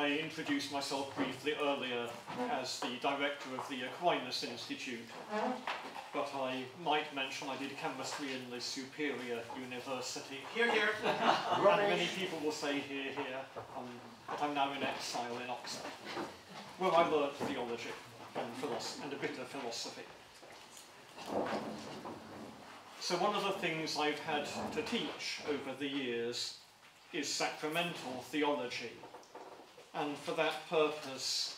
I introduced myself briefly earlier as the director of the Aquinas Institute, but I might mention I did chemistry in the Superior University. Here, here. and many people will say here, here, um, but I'm now in exile in Oxford, where I learned theology and, philosophy, and a bit of philosophy. So one of the things I've had to teach over the years is sacramental theology. And for that purpose,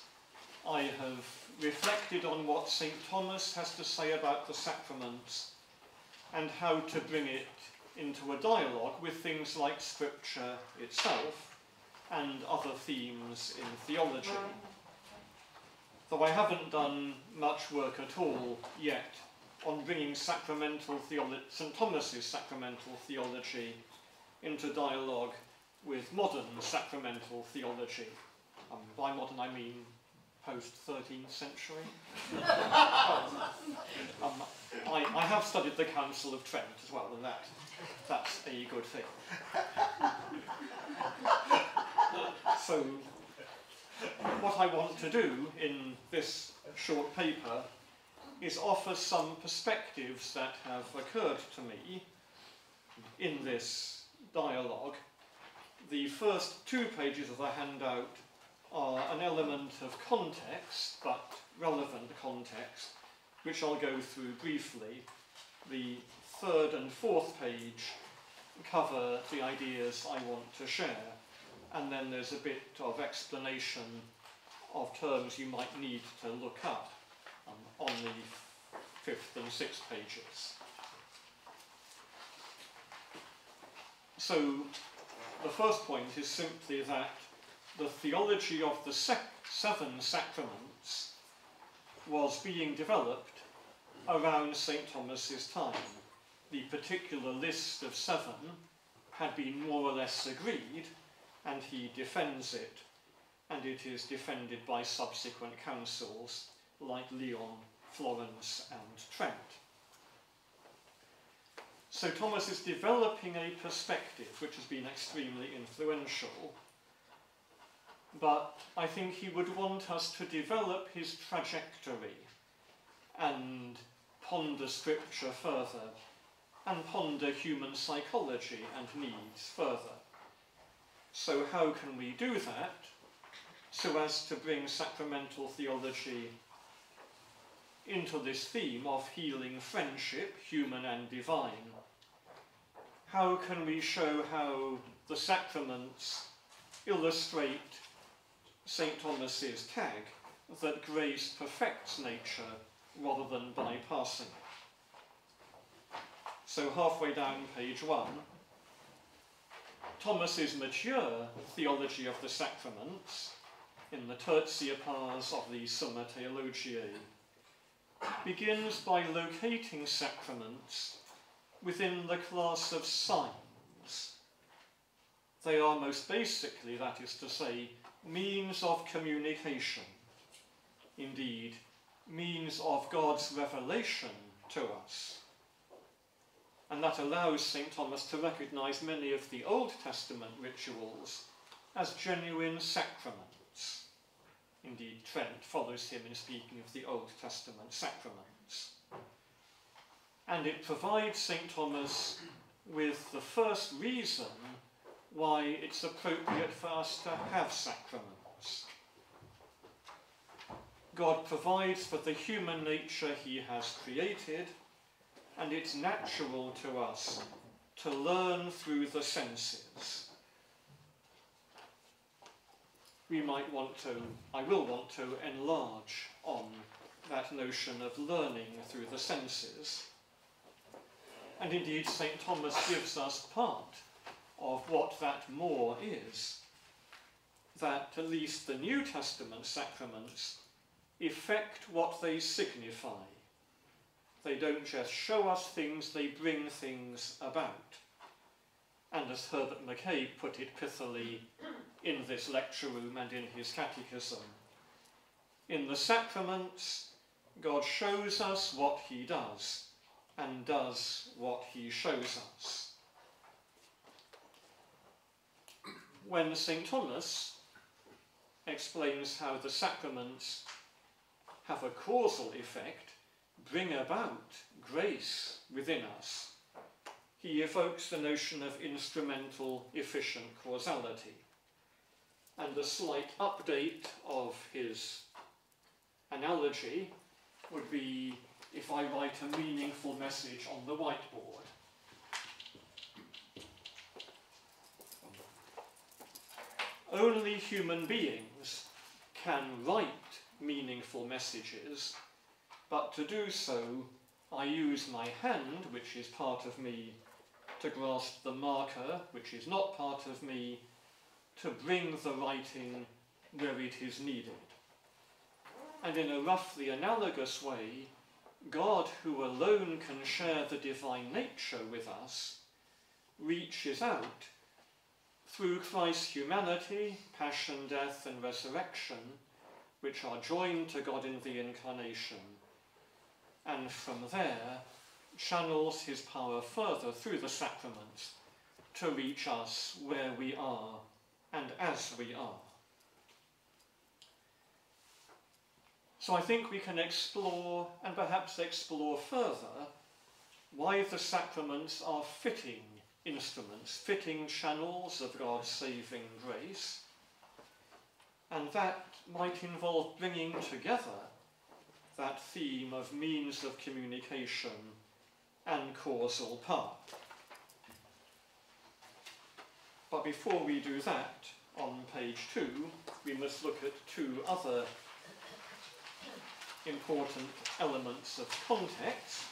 I have reflected on what St. Thomas has to say about the sacraments and how to bring it into a dialogue with things like Scripture itself and other themes in theology. Though I haven't done much work at all yet on bringing sacramental theology, St. Thomas's sacramental theology into dialogue with modern sacramental theology. Um, by modern I mean post 13th century. um, I, I, have studied the Council of Trent as well, and that that's a good thing. so, what I want to do in this short paper is offer some perspectives that have occurred to me in this dialogue. The first two pages of the handout are an element of context, but relevant context, which I'll go through briefly. The third and fourth page cover the ideas I want to share, and then there's a bit of explanation of terms you might need to look up um, on the fifth and sixth pages. So the first point is simply that the theology of the seven sacraments was being developed around St. Thomas's time. The particular list of seven had been more or less agreed, and he defends it, and it is defended by subsequent councils like Lyon, Florence, and Trent. So Thomas is developing a perspective which has been extremely influential, but I think he would want us to develop his trajectory and ponder scripture further and ponder human psychology and needs further. So how can we do that so as to bring sacramental theology into this theme of healing friendship, human and divine? How can we show how the sacraments illustrate St. Thomas's tag that grace perfects nature rather than bypassing it? So halfway down page one, Thomas's mature theology of the sacraments in the tertia pars of the Summa Theologiae begins by locating sacraments within the class of signs. They are most basically, that is to say, means of communication. Indeed, means of God's revelation to us. And that allows St. Thomas to recognize many of the Old Testament rituals as genuine sacraments. Indeed, Trent follows him in speaking of the Old Testament sacraments. And it provides St. Thomas with the first reason why it's appropriate for us to have sacraments. God provides for the human nature he has created, and it's natural to us to learn through the senses we might want to, I will want to enlarge on that notion of learning through the senses. And indeed, St. Thomas gives us part of what that more is. That at least the New Testament sacraments effect what they signify. They don't just show us things, they bring things about. And as Herbert McCabe put it pithily in this lecture room and in his catechism. In the sacraments, God shows us what he does and does what he shows us. When St. Thomas explains how the sacraments have a causal effect, bring about grace within us. He evokes the notion of instrumental efficient causality. And a slight update of his analogy would be if I write a meaningful message on the whiteboard. Only human beings can write meaningful messages, but to do so, I use my hand, which is part of me, to grasp the marker, which is not part of me, to bring the writing where it is needed. And in a roughly analogous way, God, who alone can share the divine nature with us, reaches out through Christ's humanity, passion, death, and resurrection, which are joined to God in the incarnation, and from there channels his power further through the sacraments to reach us where we are and as we are. So I think we can explore and perhaps explore further why the sacraments are fitting instruments, fitting channels of God's saving grace, and that might involve bringing together that theme of means of communication and causal power. But before we do that, on page two, we must look at two other important elements of context.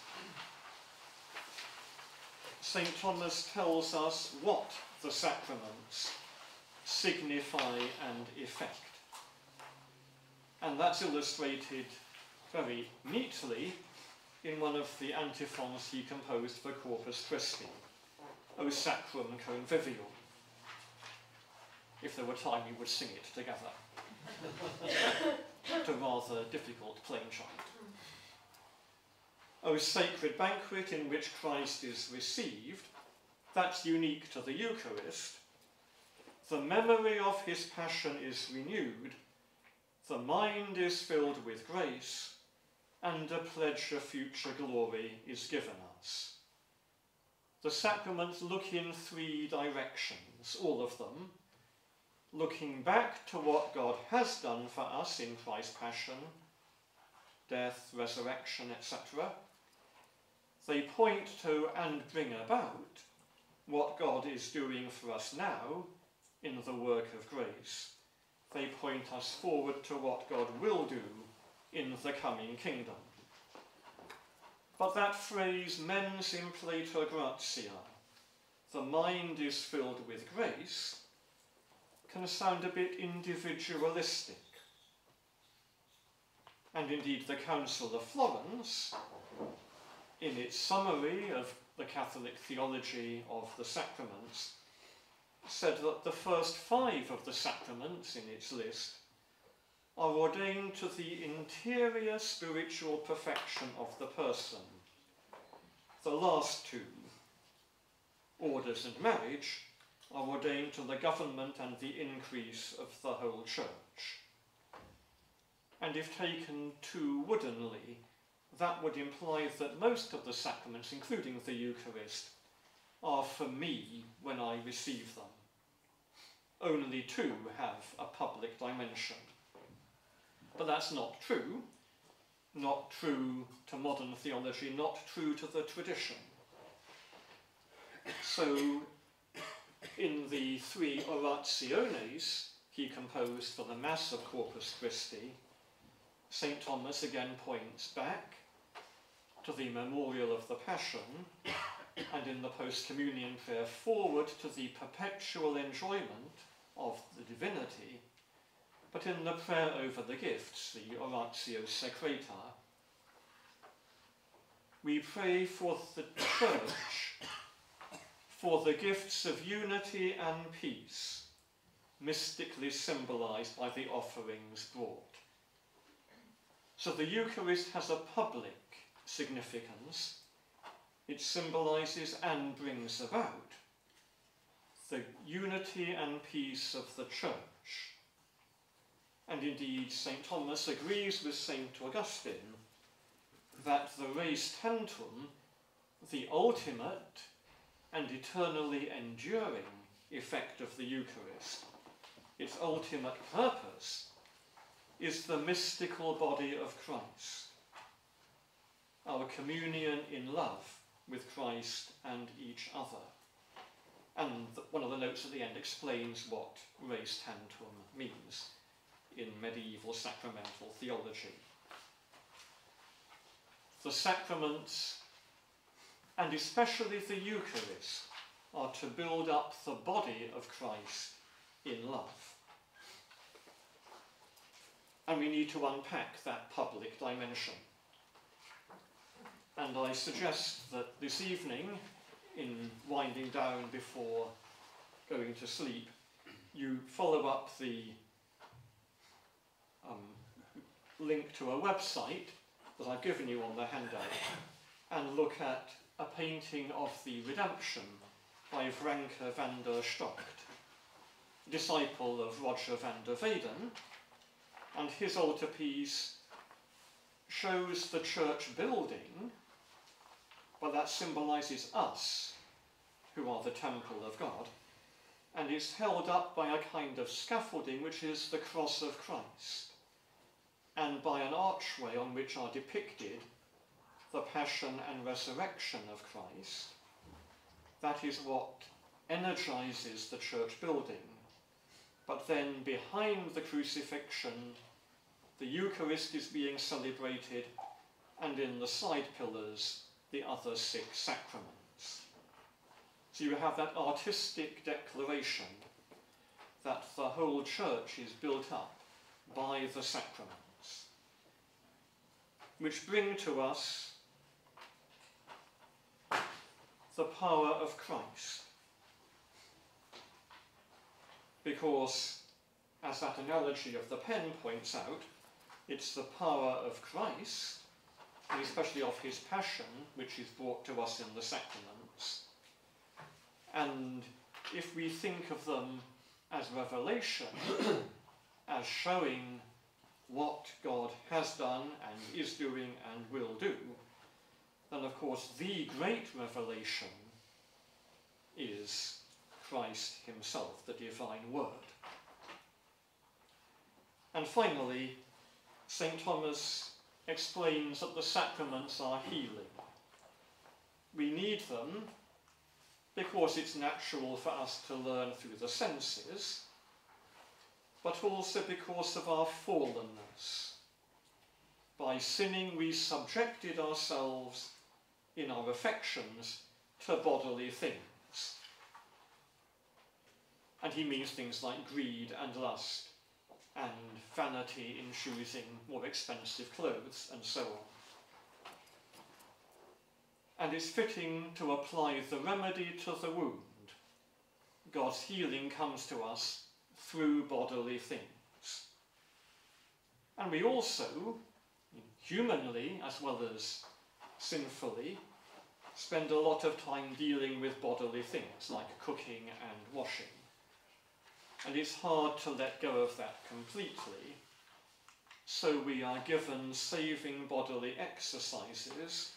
St. Thomas tells us what the sacraments signify and effect. And that's illustrated very neatly in one of the antiphons he composed for Corpus Christi, O Sacrum Convivium. If there were time, we would sing it together. to rather difficult plain chant. O sacred banquet in which Christ is received, that's unique to the Eucharist. The memory of his passion is renewed, the mind is filled with grace, and a pledge of future glory is given us. The sacraments look in three directions, all of them, looking back to what God has done for us in Christ's passion, death, resurrection, etc. They point to and bring about what God is doing for us now in the work of grace. They point us forward to what God will do in the coming kingdom. But that phrase, mens impleta gratia, the mind is filled with grace, can sound a bit individualistic. And indeed, the Council of Florence, in its summary of the Catholic theology of the sacraments, said that the first five of the sacraments in its list are ordained to the interior spiritual perfection of the person. The last two, orders and marriage, are ordained to the government and the increase of the whole church. And if taken too woodenly, that would imply that most of the sacraments, including the Eucharist, are for me when I receive them. Only two have a public dimension. But that's not true. Not true to modern theology, not true to the tradition. So in the three orationes he composed for the Mass of Corpus Christi, St. Thomas again points back to the memorial of the Passion, and in the post communion prayer forward to the perpetual enjoyment of the divinity, but in the prayer over the gifts, the Oratio Secreta, we pray for the Church for the gifts of unity and peace, mystically symbolized by the offerings brought. So the Eucharist has a public significance. It symbolizes and brings about the unity and peace of the Church. and indeed St. Thomas agrees with St. Augustine that the res tantum, the ultimate and eternally enduring effect of the Eucharist, its ultimate purpose, is the mystical body of Christ, our communion in love with Christ and each other. And one of the notes at the end explains what res tantum means in medieval sacramental theology. The sacraments, and especially the Eucharist, are to build up the body of Christ in love. And we need to unpack that public dimension. And I suggest that this evening, in winding down before going to sleep, you follow up the um, link to a website that I've given you on the handout and look at a painting of the Redemption by Vrancke van der Stockt, disciple of Roger van der Weyden, and his altarpiece shows the church building, but that symbolizes us, who are the temple of God, and is held up by a kind of scaffolding which is the cross of Christ, and by an archway on which are depicted the passion and resurrection of Christ, that is what energizes the church building. But then behind the crucifixion, the Eucharist is being celebrated, and in the side pillars, the other six sacraments. So you have that artistic declaration that the whole church is built up by the sacraments, which bring to us the power of Christ. Because, as that analogy of the pen points out, it's the power of Christ, and especially of his passion, which is brought to us in the sacraments. And if we think of them as revelation, as showing what God has done and is doing and will do, then of course the great revelation is Christ himself, the divine word. And finally, St. Thomas explains that the sacraments are healing. We need them because it's natural for us to learn through the senses, but also because of our fallenness. By sinning, we subjected ourselves in our affections to bodily things. And he means things like greed and lust and vanity in choosing more expensive clothes and so on. And it's fitting to apply the remedy to the wound. God's healing comes to us through bodily things. And we also, humanly as well as sinfully, spend a lot of time dealing with bodily things like cooking and washing. And it's hard to let go of that completely. So we are given saving bodily exercises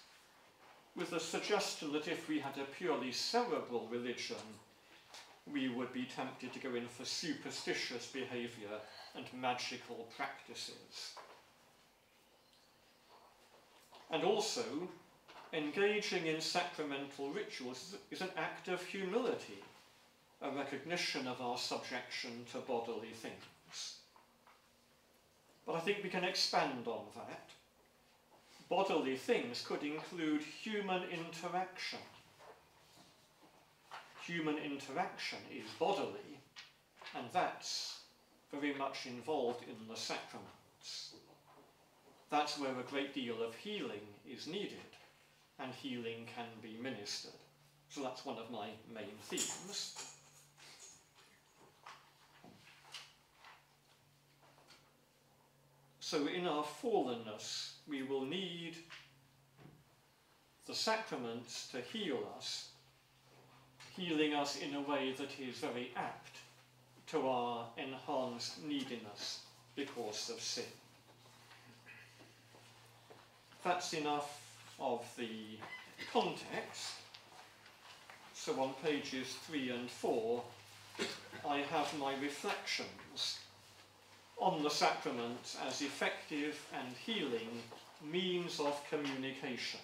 with the suggestion that if we had a purely cerebral religion, we would be tempted to go in for superstitious behaviour and magical practices. And also, engaging in sacramental rituals is an act of humility, a recognition of our subjection to bodily things. But I think we can expand on that. Bodily things could include human interaction. Human interaction is bodily, and that's very much involved in the sacraments. That's where a great deal of healing is needed and healing can be ministered. So that's one of my main themes. So in our fallenness, we will need the sacraments to heal us, healing us in a way that is very apt to our enhanced neediness because of sin. That's enough of the context. So on pages 3 and 4, I have my reflections on the sacrament as effective and healing means of communication.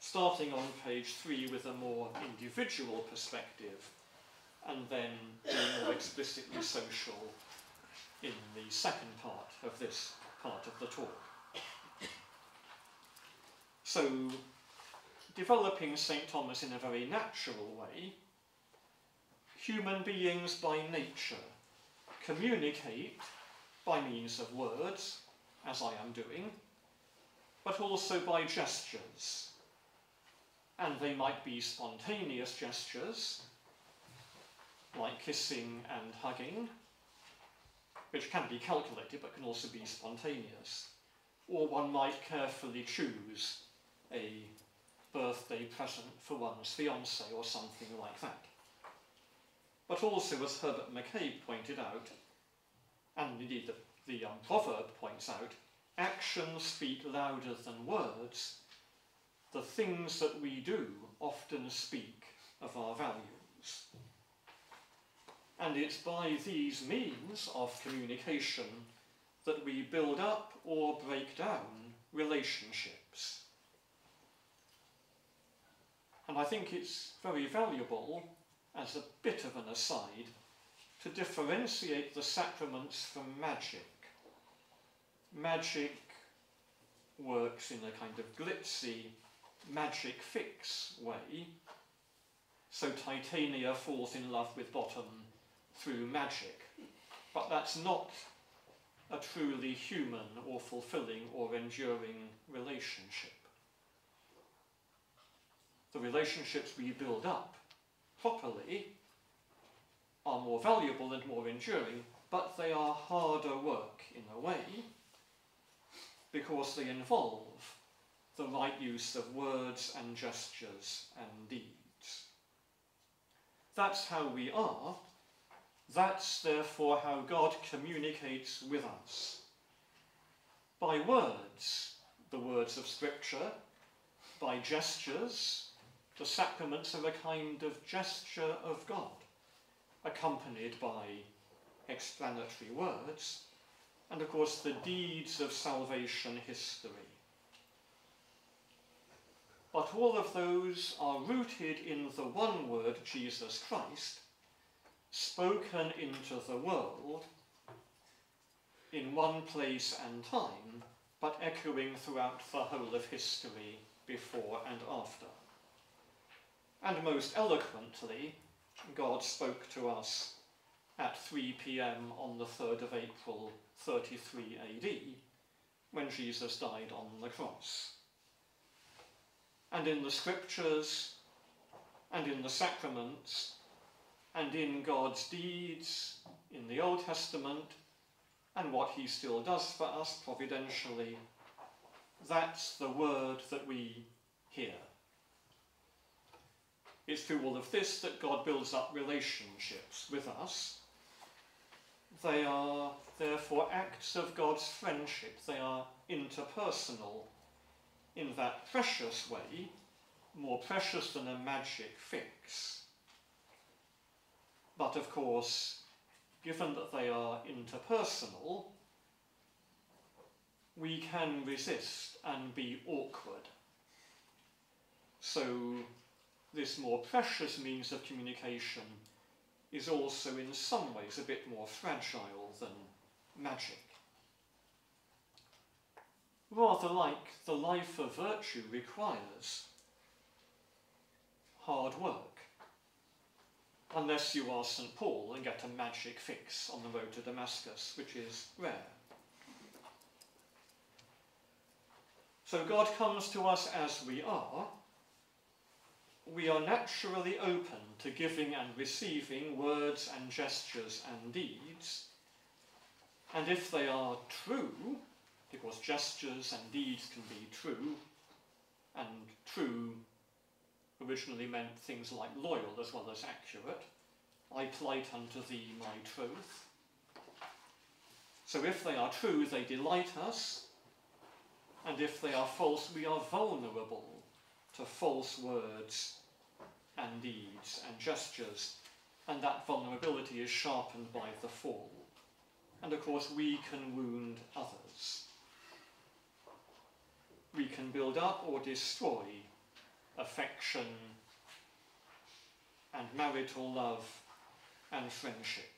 Starting on page 3 with a more individual perspective, and then being more explicitly social in the second part of this part of the talk. So, developing St. Thomas in a very natural way, human beings by nature communicate by means of words, as I am doing, but also by gestures. And they might be spontaneous gestures, like kissing and hugging, which can be calculated but can also be spontaneous. Or one might carefully choose a birthday present for one's fiance or something like that. But also, as Herbert McCabe pointed out, and indeed the, the um, proverb points out, actions speak louder than words. The things that we do often speak of our values. And it's by these means of communication that we build up or break down relationships. And I think it's very valuable, as a bit of an aside, to differentiate the sacraments from magic. Magic works in a kind of glitzy, magic fix way. So Titania falls in love with Bottom through magic. But that's not a truly human or fulfilling or enduring relationship the relationships we build up properly are more valuable and more enduring, but they are harder work in a way because they involve the right use of words and gestures and deeds. That's how we are. That's therefore how God communicates with us. By words, the words of Scripture, by gestures, the sacraments are a kind of gesture of God, accompanied by explanatory words, and of course the deeds of salvation history. But all of those are rooted in the one word, Jesus Christ, spoken into the world in one place and time, but echoing throughout the whole of history before and after. And most eloquently, God spoke to us at 3 pm on the 3rd of April 33 AD, when Jesus died on the cross. And in the scriptures, and in the sacraments, and in God's deeds in the Old Testament, and what he still does for us providentially, that's the word that we hear. It's through all of this that God builds up relationships with us. They are therefore acts of God's friendship. They are interpersonal in that precious way, more precious than a magic fix. But of course, given that they are interpersonal, we can resist and be awkward. So this more precious means of communication is also in some ways a bit more fragile than magic. Rather like the life of virtue requires hard work, unless you are St. Paul and get a magic fix on the road to Damascus, which is rare. So God comes to us as we are, we are naturally open to giving and receiving words and gestures and deeds. And if they are true, because gestures and deeds can be true, and true originally meant things like loyal as well as accurate, I plight unto thee my troth. So if they are true, they delight us, and if they are false, we are vulnerable to false words and deeds and gestures, and that vulnerability is sharpened by the fall. And of course, we can wound others. We can build up or destroy affection and marital love and friendship.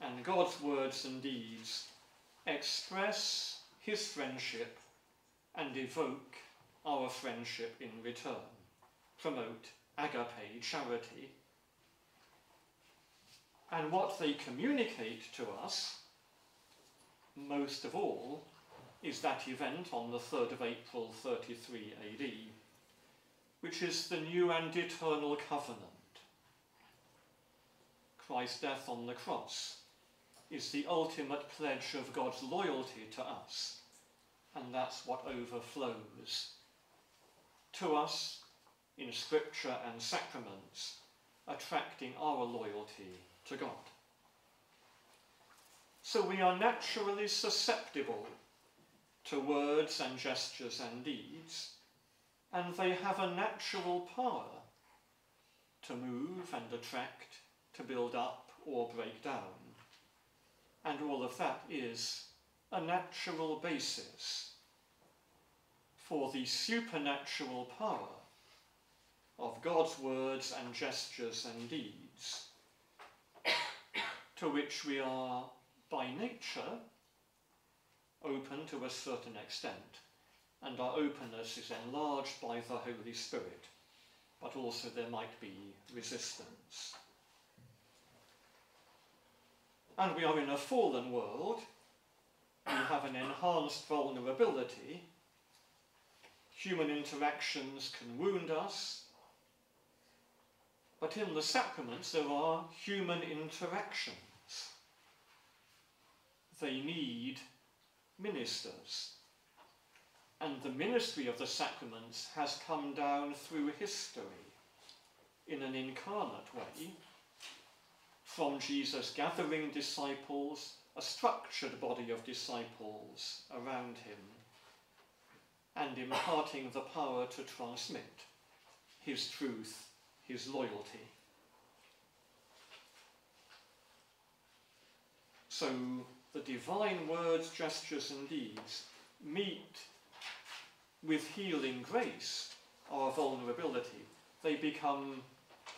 And God's words and deeds express his friendship and evoke our friendship in return, promote agape, charity. And what they communicate to us, most of all, is that event on the 3rd of April 33 AD, which is the new and eternal covenant. Christ's death on the cross is the ultimate pledge of God's loyalty to us, and that's what overflows to us in Scripture and sacraments, attracting our loyalty to God. So we are naturally susceptible to words and gestures and deeds, and they have a natural power to move and attract, to build up or break down. And all of that is a natural basis for the supernatural power of God's words and gestures and deeds, to which we are by nature open to a certain extent, and our openness is enlarged by the Holy Spirit, but also there might be resistance. And we are in a fallen world, we have an enhanced vulnerability Human interactions can wound us, but in the sacraments there are human interactions. They need ministers. And the ministry of the sacraments has come down through history in an incarnate way from Jesus gathering disciples, a structured body of disciples around him and imparting the power to transmit his truth, his loyalty. So the divine words, gestures, and deeds meet with healing grace our vulnerability. They become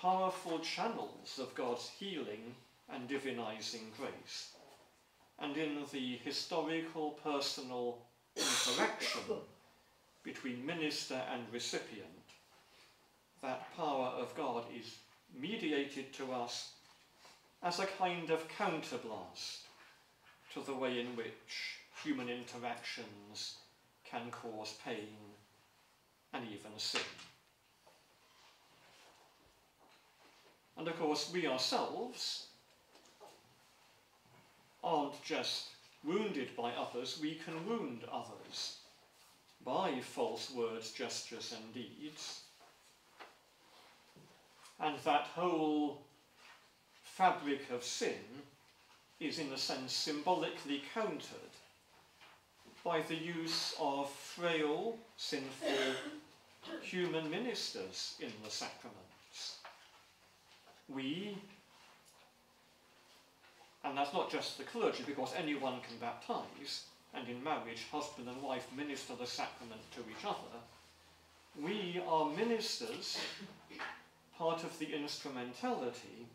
powerful channels of God's healing and divinizing grace. And in the historical personal interaction between minister and recipient, that power of God is mediated to us as a kind of counterblast to the way in which human interactions can cause pain and even sin. And of course, we ourselves aren't just wounded by others, we can wound others by false words, gestures, and deeds. And that whole fabric of sin is, in a sense, symbolically countered by the use of frail, sinful human ministers in the sacraments. We, and that's not just the clergy, because anyone can baptize, and in marriage, husband and wife minister the sacrament to each other, we are ministers, part of the instrumentality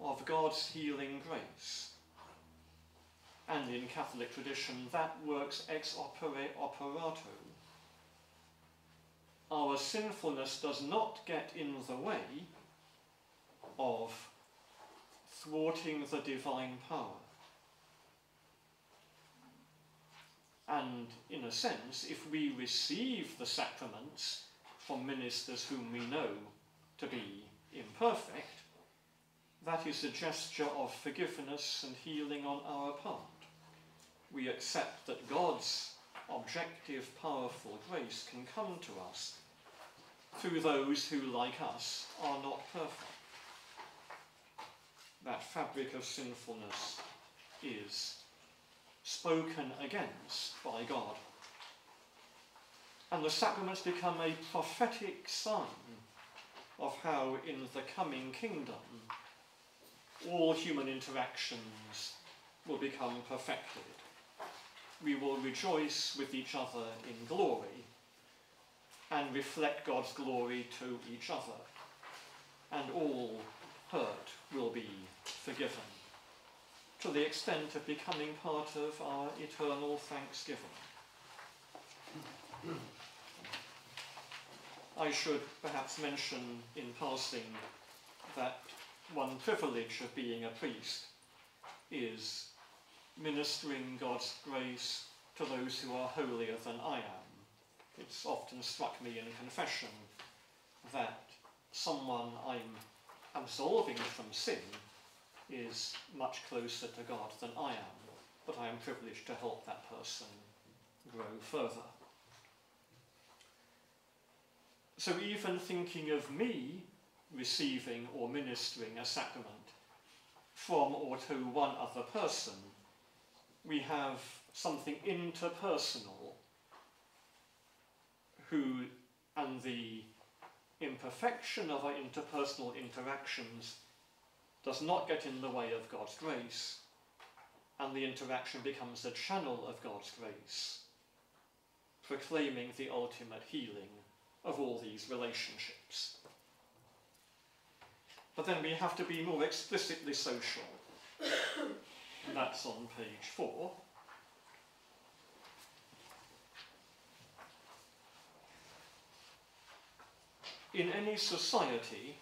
of God's healing grace. And in Catholic tradition, that works ex opere operato. Our sinfulness does not get in the way of thwarting the divine power. And in a sense, if we receive the sacraments from ministers whom we know to be imperfect, that is a gesture of forgiveness and healing on our part. We accept that God's objective, powerful grace can come to us through those who, like us, are not perfect. That fabric of sinfulness is spoken against by God. And the sacraments become a prophetic sign of how in the coming kingdom all human interactions will become perfected. We will rejoice with each other in glory and reflect God's glory to each other, and all hurt will be forgiven to the extent of becoming part of our eternal thanksgiving. I should perhaps mention in passing that one privilege of being a priest is ministering God's grace to those who are holier than I am. It's often struck me in confession that someone I'm absolving from sin is much closer to God than I am, but I am privileged to help that person grow further. So even thinking of me receiving or ministering a sacrament from or to one other person, we have something interpersonal who and the imperfection of our interpersonal interactions does not get in the way of God's grace, and the interaction becomes a channel of God's grace, proclaiming the ultimate healing of all these relationships. But then we have to be more explicitly social. That's on page four. In any society,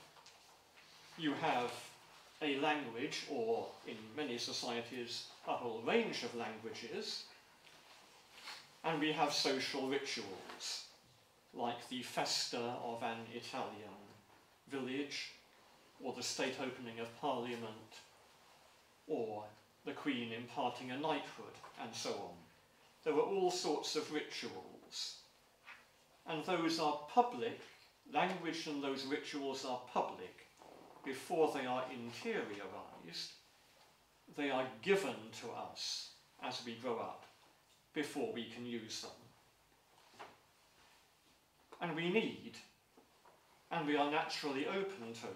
you have a language, or in many societies, a whole range of languages, and we have social rituals, like the festa of an Italian village, or the state opening of Parliament, or the Queen imparting a knighthood, and so on. There are all sorts of rituals, and those are public, language and those rituals are public before they are interiorized, they are given to us as we grow up before we can use them. And we need, and we are naturally open to,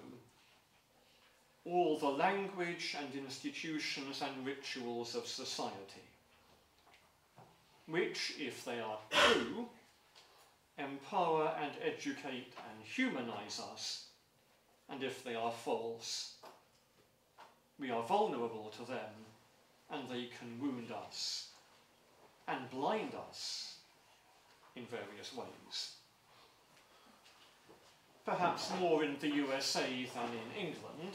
all the language and institutions and rituals of society, which, if they are true, empower and educate and humanize us and if they are false, we are vulnerable to them and they can wound us and blind us in various ways. Perhaps more in the USA than in England,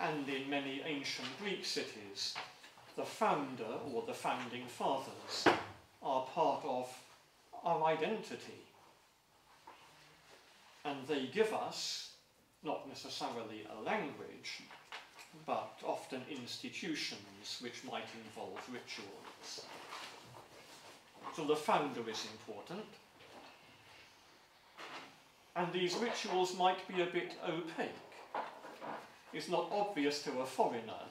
and in many ancient Greek cities, the founder or the founding fathers are part of our identity. And they give us not necessarily a language, but often institutions which might involve rituals. So the founder is important. And these rituals might be a bit opaque. It's not obvious to a foreigner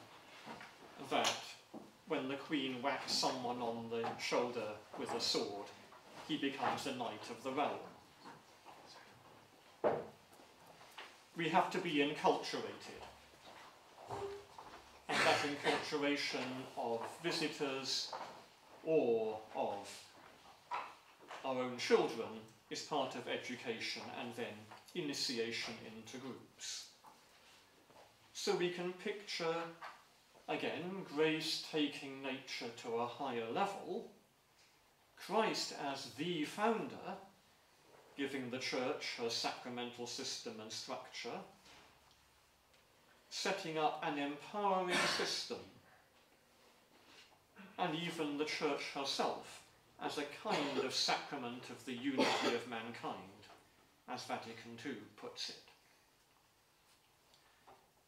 that when the queen whacks someone on the shoulder with a sword, he becomes a knight of the realm. We have to be enculturated. And that enculturation of visitors or of our own children is part of education and then initiation into groups. So we can picture, again, grace taking nature to a higher level, Christ as the founder, giving the church her sacramental system and structure, setting up an empowering system, and even the church herself as a kind of sacrament of the unity of mankind, as Vatican II puts it.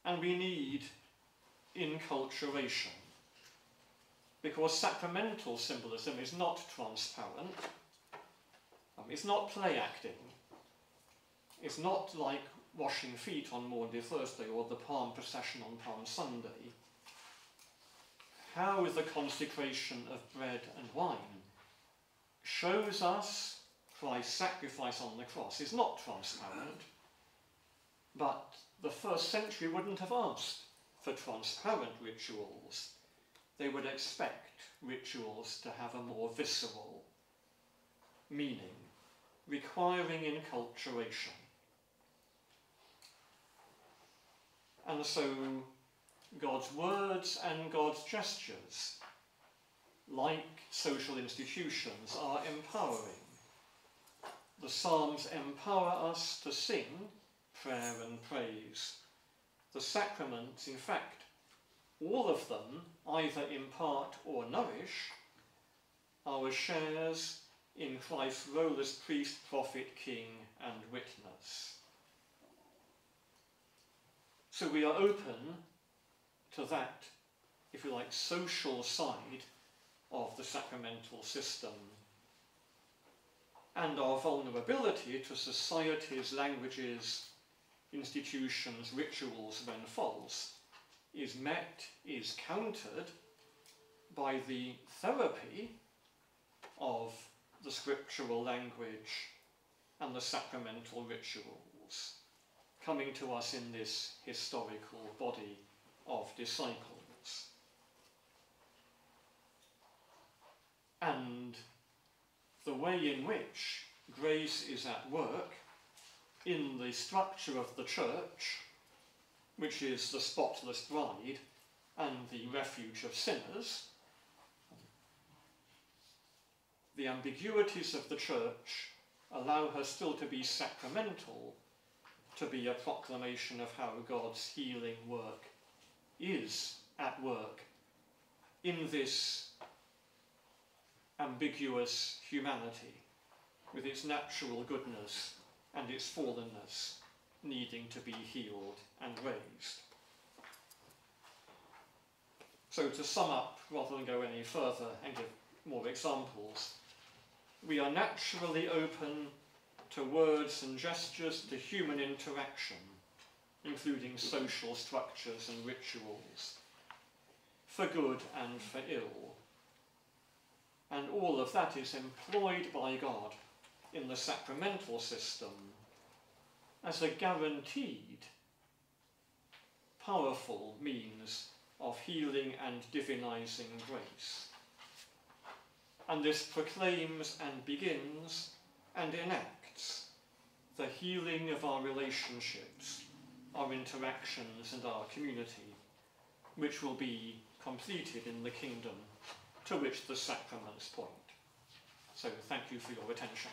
And we need inculturation, because sacramental symbolism is not transparent, um, it's not play acting. It's not like washing feet on Maundy Thursday or the Palm procession on Palm Sunday. how the consecration of bread and wine shows us Christ's sacrifice on the cross is not transparent, but the first century wouldn't have asked for transparent rituals. They would expect rituals to have a more visceral meaning, requiring enculturation. And so God's words and God's gestures, like social institutions, are empowering. The Psalms empower us to sing prayer and praise. The sacraments, in fact, all of them either impart or nourish our shares in Christ's role as priest, prophet, king, and witness. So we are open to that, if you like, social side of the sacramental system and our vulnerability to society's languages, institutions, rituals when false is met, is countered by the therapy of the scriptural language and the sacramental rituals coming to us in this historical body of disciples. And the way in which grace is at work in the structure of the church, which is the spotless bride and the refuge of sinners, the ambiguities of the church allow her still to be sacramental, to be a proclamation of how God's healing work is at work in this ambiguous humanity with its natural goodness and its fallenness needing to be healed and raised. So to sum up, rather than go any further and give more examples, we are naturally open to words and gestures, to human interaction, including social structures and rituals, for good and for ill. And all of that is employed by God in the sacramental system as a guaranteed, powerful means of healing and divinizing grace. And this proclaims and begins and enacts the healing of our relationships our interactions and our community, which will be completed in the kingdom to which the sacraments point. So thank you for your attention.